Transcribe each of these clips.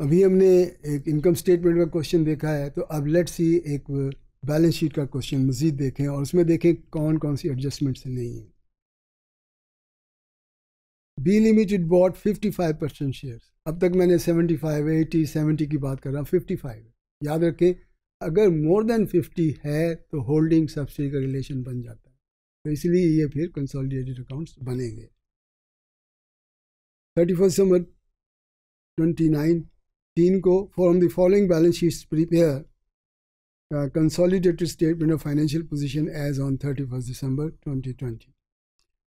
अभी हमने एक इनकम स्टेटमेंट का क्वेश्चन देखा है तो अब लेट्स सी एक बैलेंस शीट का क्वेश्चन मज़ीद देखें और उसमें देखें कौन कौन सी एडजस्टमेंट्स नहीं है। B limited bought 55 percent share अब तक मैंने 75, 80, 70 की बात कर रहा हूँ 55 याद रखें अगर मोर देन 50 है तो होल्डिंग सब्सिडी का रिलेशन बन जाता है। तो इसलिए ये फिर कंसोलिडेटेड अकाउंट्स बनेंगे। Thirty first December twenty nineteen को form the following balance sheets prepare consolidated statement of financial position as on thirty first December twenty twenty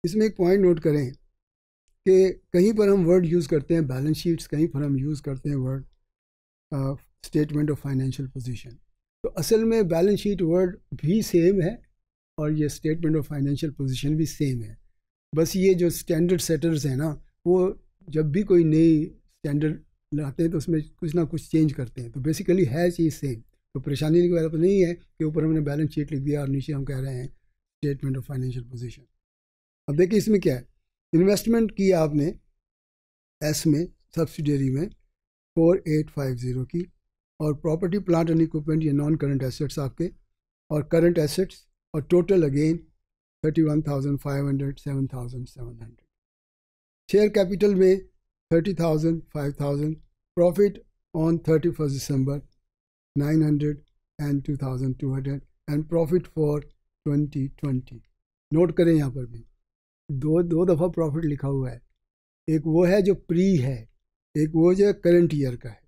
इसमें एक पॉइंट नोट करें कि कहीं पर हम वर्ड यूज़ करते हैं बैलेंस शीट्स कहीं पर हम यूज़ करते हैं word statement of financial position तो असल में बैलेंस शीट वर्ड भी सेम है और ये स्टेटमेंट ऑफ़ फाइनेंशियल पोजीशन भी सेम है। बस ये जो स्टैंडर्ड सेटर्स हैं ना, वो जब भी कोई नई स्टैंडर्ड लाते हैं तो उसमें कुछ ना कुछ चेंज करते हैं। तो बेसिकली है चीज़ सेम तो परेशानी की बात तो नहीं है कि ऊपर हमने बैलेंस शीट लिख दिया और नीचे हम कह रहे हैं स्टेटमेंट ऑफ़ फाइनेंशियल पोजिशन अब देखिए इसमें क्या है। इन्वेस्टमेंट की आपने एस में सब्सिडरी में फोर एट फाइव ज़ीरो की और प्रॉपर्टी प्लांट एंड इक्विपमेंट ये नॉन करंट एसेट्स आपके और करंट एसेट्स और total again thirty one thousand five hundred seven thousand seven hundred share capital में thirty thousand five thousand profit on thirty first December nine hundred and two thousand two hundred and profit for twenty twenty note करें यहाँ पर भी। दो दो दफ़ा profit लिखा हुआ है। एक वो है जो प्री है। एक वो जो करंट ईयर का है।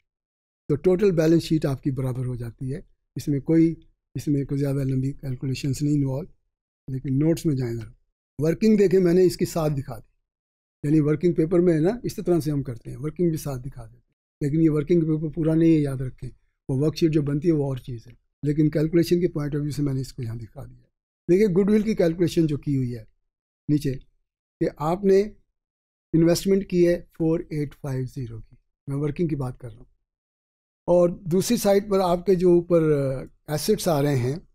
तो टोटल बैलेंस शीट आपकी बराबर हो जाती है। इसमें कोई इसमें कोई ज़्यादा लंबी कैलकुलेशंस नहीं इन्वॉल्व लेकिन नोट्स में जाए ज़रा। वर्किंग देखें मैंने इसकी साथ दिखा दी। यानी वर्किंग पेपर में है ना, इस तरह से हम करते हैं। वर्किंग भी साथ दिखा देते हैं। लेकिन ये वर्किंग पेपर पूरा नहीं है याद रखें। वो वर्कशीट जो बनती है, वो और चीज़ है। लेकिन कैलकुलेशन के पॉइंट ऑफ़ व्यू से मैंने इसको यहाँ दिखा दिया। देखिए गुडविल की कैलकुलेशन जो की हुई है, नीचे, कि आपने इन्वेस्टमेंट की है फोर एट फाइव ज़ीरो की। मैं वर्किंग की बात कर रहा हूँ। और दूसरी साइड पर आपके जो ऊपर एसेट्स आ रहे हैं,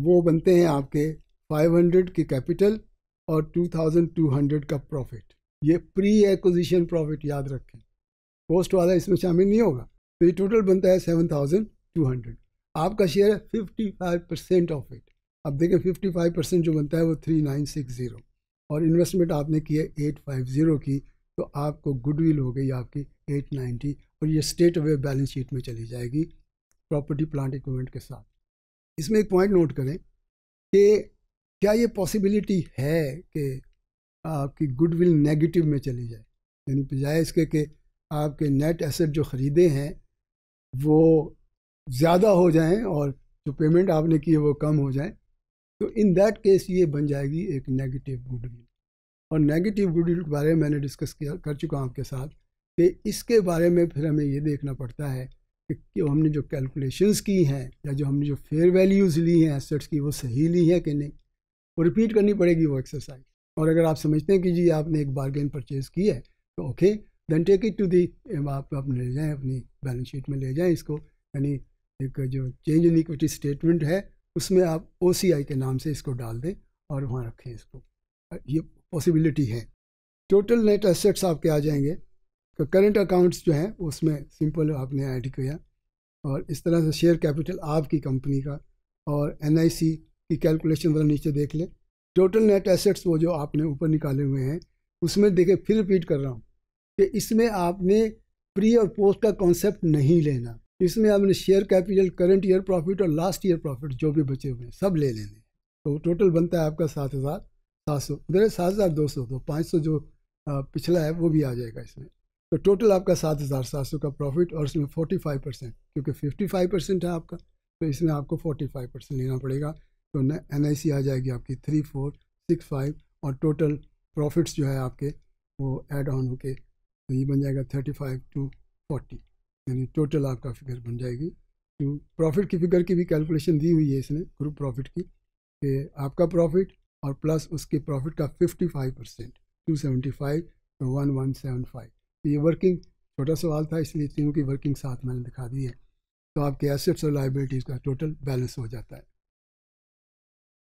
वो बनते हैं आपके 500 की कैपिटल और 2200 का प्रॉफिट ये प्री एक्विजिशन प्रॉफिट याद रखें। पोस्ट वाला इसमें शामिल नहीं होगा। तो ये टोटल बनता है 7200 आपका शेयर है 55 परसेंट ऑफ़ इट अब देखें 55 परसेंट जो बनता है वो 3960 और इन्वेस्टमेंट आपने की है 850 की तो आपको गुडविल हो गई आपकी 890 और ये स्टेट अवे बैलेंस शीट में चली जाएगी प्रॉपर्टी प्लांट इक्विपमेंट के साथ। इसमें एक पॉइंट नोट करें कि क्या ये पॉसिबिलिटी है कि आपकी गुडविल नेगेटिव में चली जाए। यानी बजाय इसके कि आपके नेट एसेट जो ख़रीदे हैं, वो ज़्यादा हो जाएँ और जो पेमेंट आपने की है वो कम हो जाए तो इन दैट केस ये बन जाएगी एक नेगेटिव गुडविल। और नेगेटिव गुडविल के बारे में मैंने डिस्कस किया, कर चुका हूँ आपके साथ कि इसके बारे में फिर हमें ये देखना पड़ता है कि हमने जो कैलकुलेशंस की हैं या जो हमने जो फेयर वैल्यूज़ ली हैं एसेट्स की, वो सही ली है कि नहीं? वो रिपीट करनी पड़ेगी वो एक्सरसाइज। और अगर आप समझते हैं कि जी आपने एक बारगेन परचेज़ की है तो okay then take it to the आप अपने ले जाएँ, अपनी बैलेंस शीट में ले जाएँ इसको। यानी एक जो चेंज इन इक्विटी स्टेटमेंट है, उसमें आप ओसीआई के नाम से इसको डाल दें और वहाँ रखें इसको। ये पॉसिबिलिटी है। टोटल नेट एसेट्स आपके आ जाएँगे। तो करंट अकाउंट्स जो हैं, उसमें सिंपल आपने ऐड किया। और इस तरह से शेयर कैपिटल आपकी कंपनी का और एनआईसी की कैलकुलेशन वाला नीचे देख लें। टोटल नेट एसेट्स वो जो आपने ऊपर निकाले हुए हैं, उसमें देखें, फिर रिपीट कर रहा हूँ कि इसमें आपने प्री और पोस्ट का कॉन्सेप्ट नहीं लेना। इसमें आपने share capital current year profit और लास्ट ईयर प्रॉफिट जो भी बचे हुए हैं, सब ले लेने तो टोटल बनता है आपका सात हज़ार सात सौ, मेरे सात हज़ार दो सौ तो पाँच सौ जो पिछला है, वो भी आ जाएगा इसमें। तो टोटल आपका सात हज़ार सात सौ का प्रॉफिट और इसमें फोर्टी फाइव परसेंट क्योंकि फिफ्टी फाइव परसेंट है आपका तो इसमें आपको फोर्टी फाइव परसेंट लेना पड़ेगा। तो एन आई आ जाएगी आपकी थ्री फोर सिक्स फाइव और टोटल प्रॉफिट्स जो है आपके वो ऐड ऑन होके तो ये बन जाएगा थर्टी फाइव टू फोर्टी यानी टोटल आपका फिगर बन जाएगी. तो प्रॉफिट की फिगर की भी कैलकुलेशन दी हुई है इसने ग्रुप प्रॉफिट की, कि आपका प्रॉफिट और प्लस उसके प्रॉफिट का fifty five percent two seventy five one one seven five तो ये वर्किंग छोटा सवाल था, इसलिए तीनों की वर्किंग साथ मैंने दिखा दी है. तो आपके एसेट्स और लाइबिलिटीज़ का टोटल बैलेंस हो जाता है.